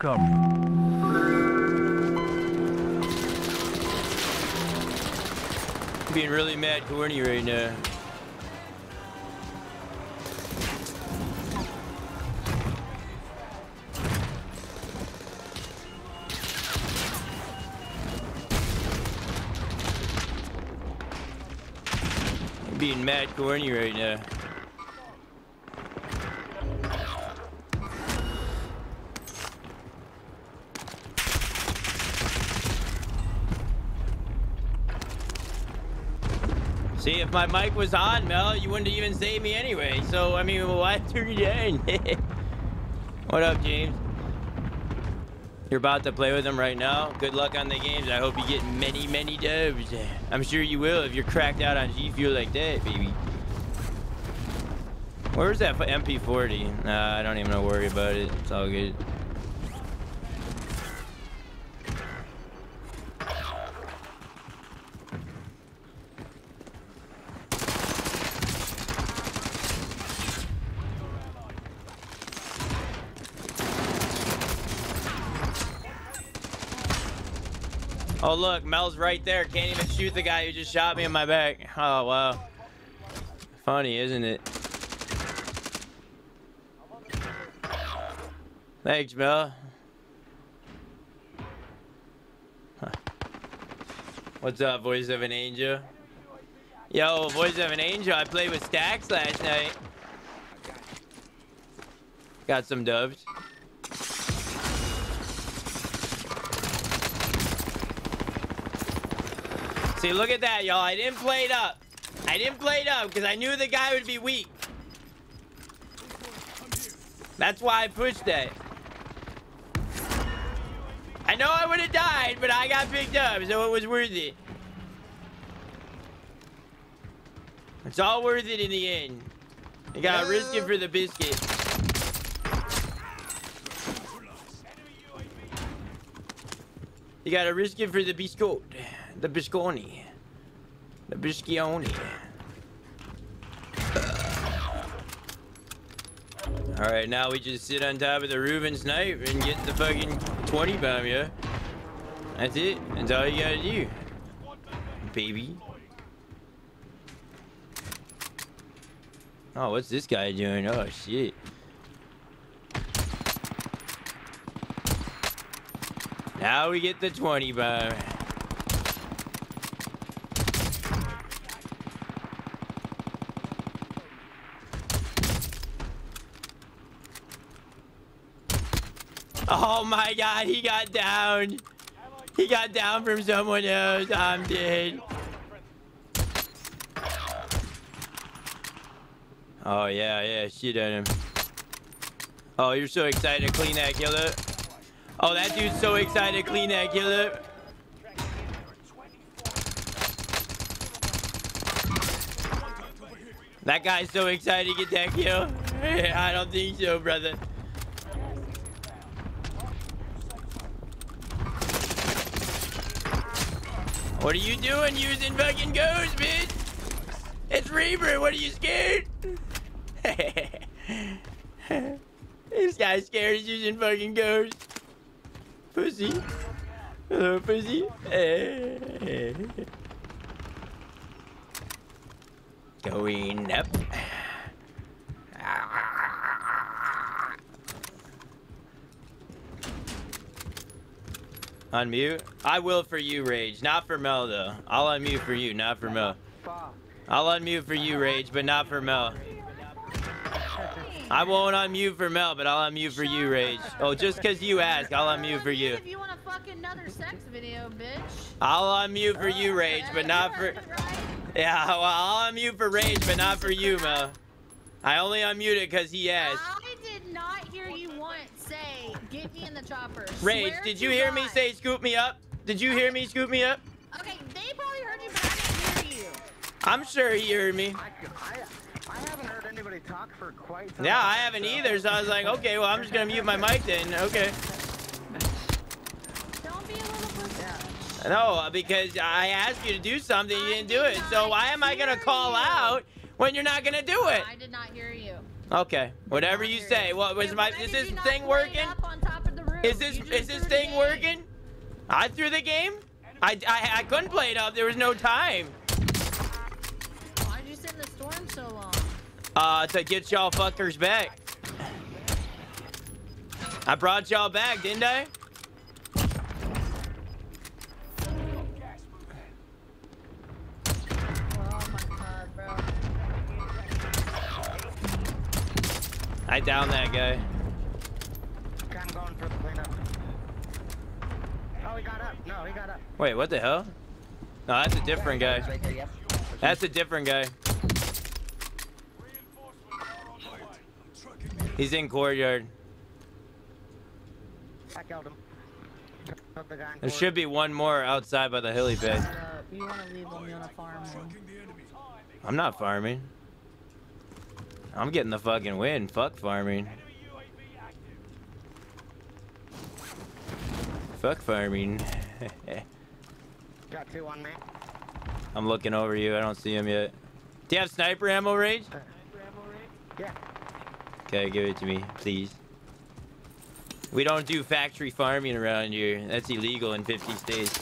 Welcome. being really mad corny right now. Being mad corny right now. If my mic was on, Mel, you wouldn't even save me anyway. So, I mean, why turn it on? what up, James? You're about to play with them right now. Good luck on the games. I hope you get many, many dubs. I'm sure you will if you're cracked out on G Fuel like that, baby. Where's that MP40? Nah, I don't even know worry about it. It's all good. Oh, look, Mel's right there. Can't even shoot the guy who just shot me in my back. Oh, wow. Funny, isn't it? Thanks, Mel. Huh. What's up, voice of an angel? Yo, voice of an angel. I played with Stacks last night. Got some dubs. See, look at that, y'all. I didn't play it up. I didn't play it up because I knew the guy would be weak. That's why I pushed that. I know I would have died, but I got picked up, so it was worth it. It's all worth it in the end. You gotta risk it for the biscuit. You gotta risk it for the biscuit. The bisconi. The biscioni. Alright, now we just sit on top of the and snipe and get the fucking 20 bomb, yeah? That's it. That's all you gotta do. Baby. Oh, what's this guy doing? Oh, shit. Now we get the 20 bomb. Oh my god, he got down. He got down from someone else. I'm dead. Oh yeah, yeah, shit at him. Oh, you're so excited to clean that killer. Oh, that dude's so excited to clean that killer. That guy's so excited to get that kill. I don't think so, brother. What are you doing using fucking ghost, bitch? It's Reaper, what are you scared? this guy's scared he's using fucking ghost. Pussy. Hello, pussy. Going up. Unmute? I will for you, Rage. Not for Mel, though. I'll unmute for you, not for Mel. I'll unmute for you, Rage, but not for Mel. I won't unmute for Mel, but I'll unmute for you, Rage. Oh, just because you ask, I'll unmute for you. If you want to fuck another sex video, bitch. I'll unmute for you, Rage, but not for... Yeah, well, I'll unmute for Rage, but not for you, Mel. I only unmuted because he asked. I did not hear you once say, get me in the chopper. Rage, Swear did you hear me say scoop me up? Did you hear me scoop me up? Okay, they probably heard you, but I didn't hear you. I'm sure he heard me. I, I, I haven't heard anybody talk for quite some Yeah, time. I haven't either, so I was like, okay, well, I'm just gonna mute my mic then. Okay. Don't be a little pussy. No, because I asked you to do something, you didn't do it. So why am I gonna call out when you're not gonna do it? I did not hear you. Okay, whatever you say. What was Wait, my? Is this you not thing lay working? Is this is this thing working? I threw the game. I, I I couldn't play it up. There was no time. Why'd you sit in the storm so long? Uh, to get y'all fuckers back. I brought y'all back, didn't I? Oh my god, bro. I downed that guy. Okay, I'm going for the cleanup. Oh, he got up. No, he got up. Wait, what the hell? No, that's a different guy. Right there, yep. That's a different guy. He's in courtyard. I killed him. The There court. should be one more outside by the hilly Shut up. Uh, you wanna leave them, you wanna farm them. I'm not farming. I'm getting the fucking win. Fuck farming. Fuck farming. Got two on me. I'm looking over you. I don't see him yet. Do you have uh, sniper ammo, Rage? Yeah. Okay, give it to me, please. We don't do factory farming around here. That's illegal in 50 states.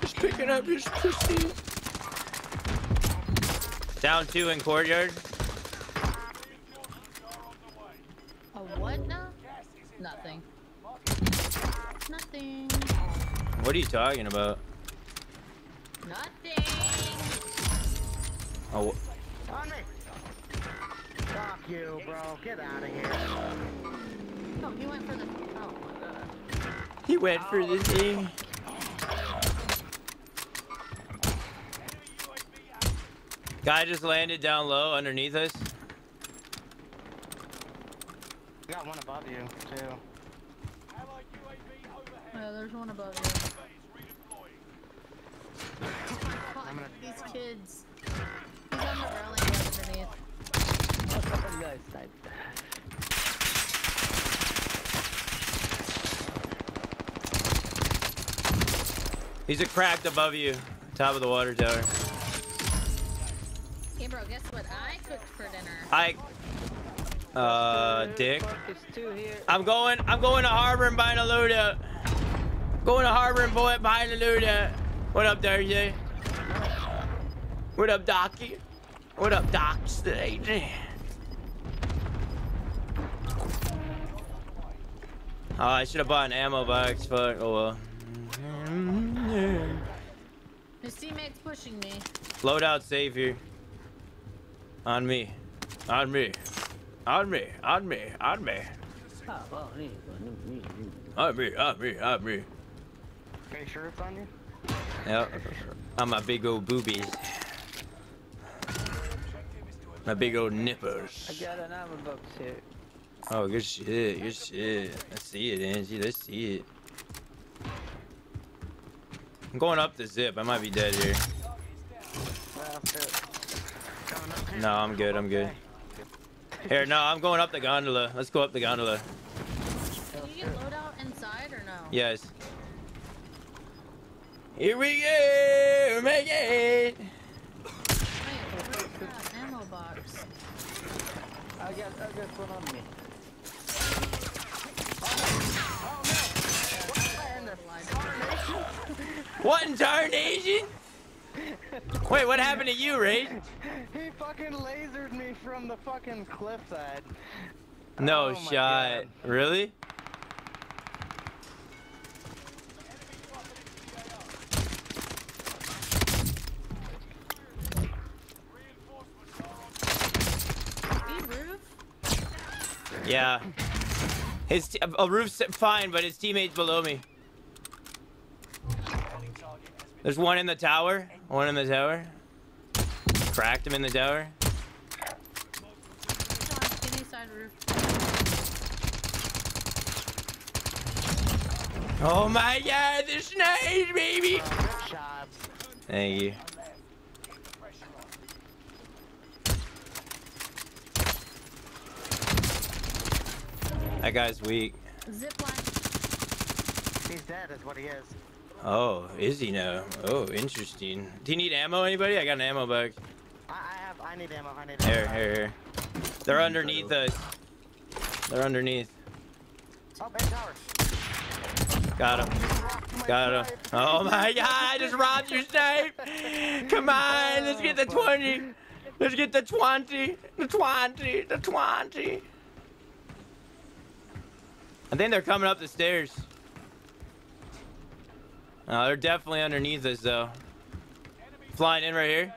Just picking up his pussy. Down two in courtyard. Nothing. Nothing. What are you talking about? Nothing. Oh, On me. Fuck you, bro. Get out of here. Oh, he went for the. Oh my god. he went for the oh. thing. Guy just landed down low underneath us. Got one above you, too. Yeah, there's one above you. Fuck, gonna- these kids. He's on the railing right underneath. He's a cracked above you, top of the water tower. Hey, bro, guess what I cooked for dinner? I, uh, dick. It's two here. I'm going. I'm going to Harbor and buying a loadout. Going to Harbor and boy buying a loadout. What up, Thursday? What up, Docky? What up, Doc? Today. Oh, I should have bought an ammo box. Fuck. Oh well. His teammate's pushing me. Loadout here. On me. On me. On me. On me. On me. On me. On me. On me. Are you sure it's on you? Yep. On my big old boobies. My big old I nippers. got an ammo box here. Oh, good shit. Good shit. Let's see it, Angie. Let's see it. I'm going up the zip. I might be dead here. Well, shit. Coming up here. No, I'm good. I'm good. Here, no, I'm going up the gondola. Let's go up the gondola. Can you get loadout inside or no? Yes. Here we go. Make it. Wait, where's that ammo box? I got, I got one on me. What in tarnation? Wait, what happened to you, Ray? He fucking lasered me from the fucking cliffside. No Oh shot. Really? Yeah. His t- a roof's fine, but his teammate's below me. There's one in the tower. One in the tower. Cracked him in the tower. John, skinny side roof. Oh my god, the snipes, baby! Thank you. That guy's weak. He's dead, is what he is. Oh, is he now? Oh, interesting. Do you need ammo, anybody? I got an ammo box. I, I have I need ammo. I need ammo. Here, here, here. They're underneath us. They're underneath. Oh, man, tower. Got him. Got him. Oh my god, I just robbed your snipe. Come on, let's get the 20. Let's get the 20. The 20. The 20. I think they're coming up the stairs. Oh, they're definitely underneath us though. Flying in right here.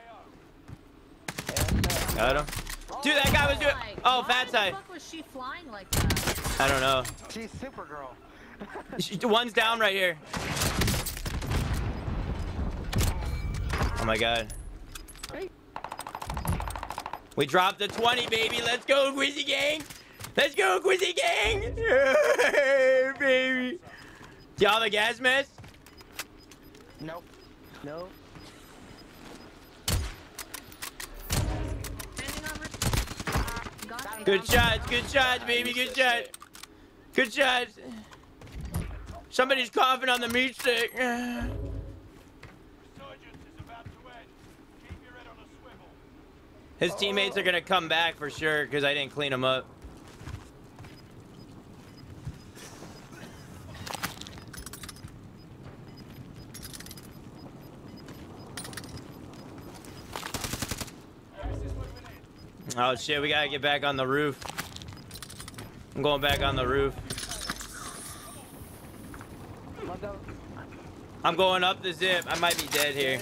Got him. Dude, that guy was doing. Oh, God, fat why side. the fuck was she flying like that? I don't know. She's Supergirl. One's down right here. Oh my god. We dropped the 20, baby. Let's go, Gwizzy Gang. Let's go, Gwizzy Gang. Yeah, baby. Do y'all have a gas mask? Nope. No. Standing over. Got him. Good shots, good shots, baby. Good shot. Good shots. Somebody's coughing on the meat stick. His teammates are gonna come back for sure because I didn't clean them up. Oh shit, we gotta get back on the roof. I'm going back on the roof. Mother. I'm going up the zip. I might be dead here.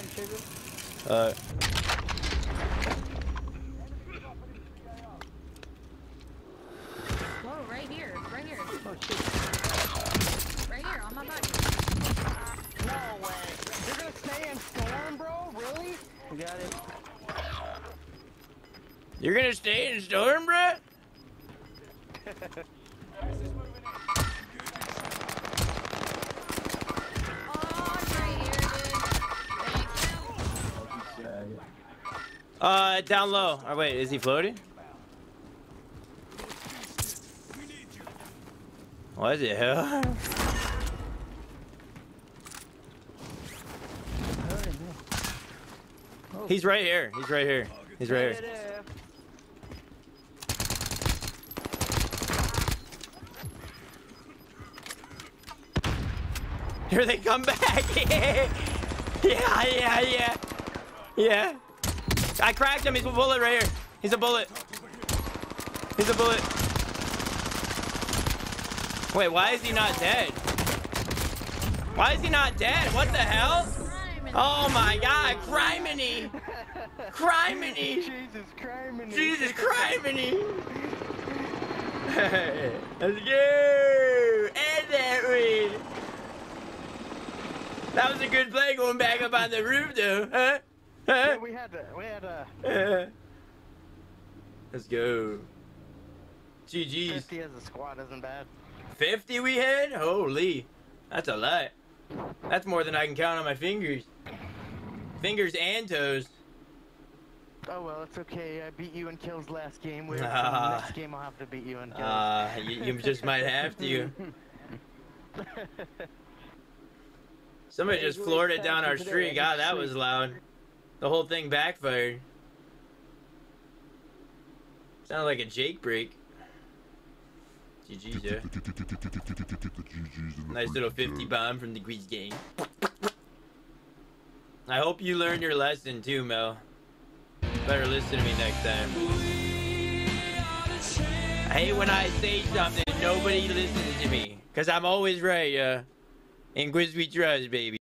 Uh, Whoa, right here. Right here. Oh. Right here on my body. No way. You're gonna stay in storm, bro? Really? We got it. you're gonna stay in storm, bruh? Uh, down low. Oh, wait, is he floating? What it, hell? He's right here. He's right here. He's right here. Here they come back. yeah, yeah, yeah. Yeah. I cracked him. He's a bullet right here. He's a bullet. He's a bullet. Wait, why is he not dead? Why is he not dead? What the hell? Oh my god, criminy! Criminy! Jesus criminy! Jesus criminy! Let's go! And that way! That was a good play going back up on the roof though, huh? Yeah, we had to. We had to. Uh, Let's go. GG's. 50 as a squad isn't bad. 50 we had? Holy. That's a lot. That's more than I can count on my fingers. Fingers and toes. Oh well, it's okay. I beat you in kills last game. Wait, so Ah. next game I'll have to beat you in kills. Uh, you, you just might have to. Somebody just floored it down our street. God, that was loud. The whole thing backfired. Sounded like a Jake brake. GG's, yeah. Nice little 50 bomb from the Gwiz game. I hope you learned your lesson too, Mel. Better listen to me next time. I hate when I say something, nobody listens to me. Because I'm always right, yeah. In Gwiz we trust, baby.